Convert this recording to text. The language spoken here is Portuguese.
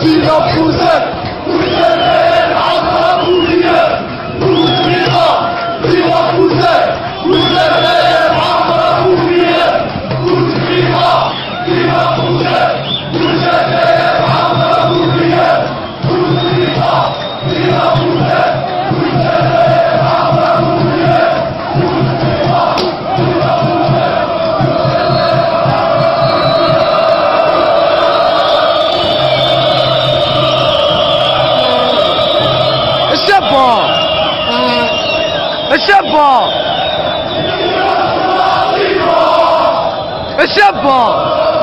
Tira o É chapa. É chapa.